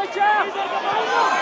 Watch out!